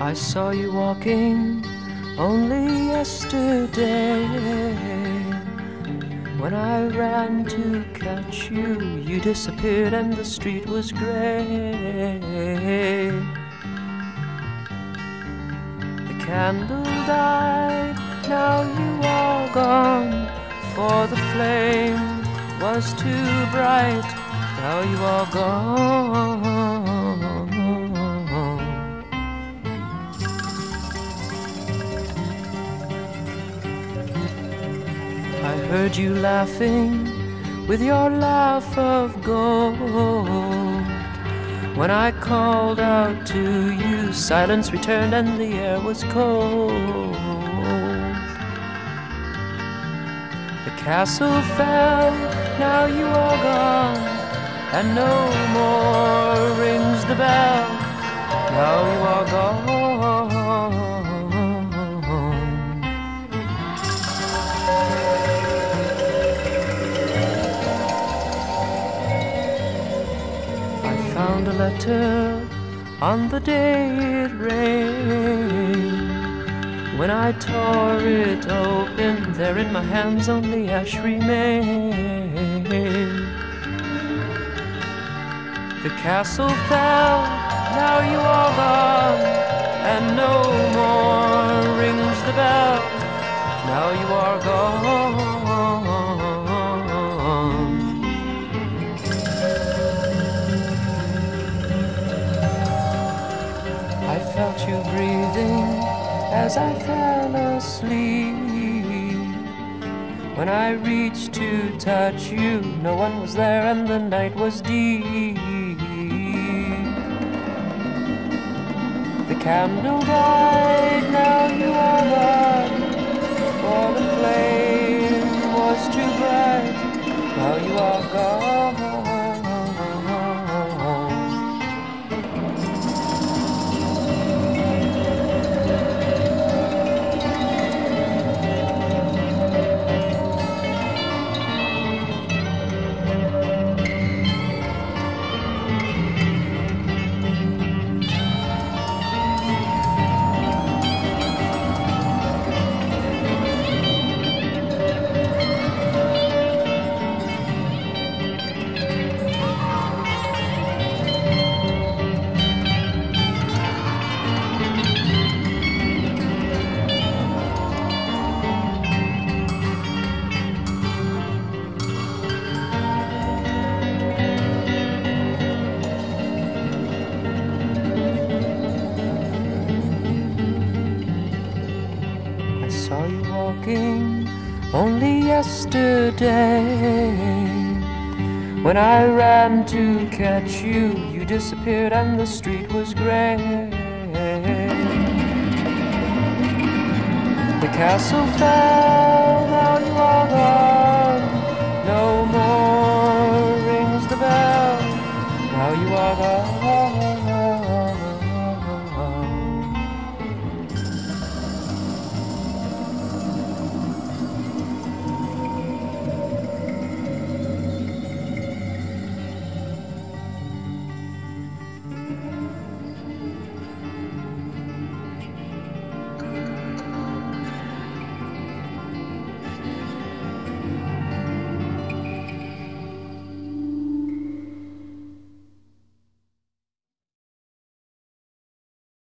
I saw you walking only yesterday. When I ran to catch you, you disappeared and the street was gray. The candle died, now you are gone. For the flame was too bright, now you are gone. Heard you laughing with your laugh of gold. When I called out to you, silence returned and the air was cold. The castle fell, now you are gone, and no more rings the bell. Now you are gone. Letter on the day it rained. When I tore it open, there in my hands only ash remained. The castle fell, now you are gone, and no more rings the bell. Now you are gone. Felt you breathing as I fell asleep. When I reached to touch you, no one was there and the night was deep. The candle died, now you are gone. For the flame was too bright, now you are gone. Only yesterday. When I ran to catch you, you disappeared and the street was gray. The castle fell, gone. No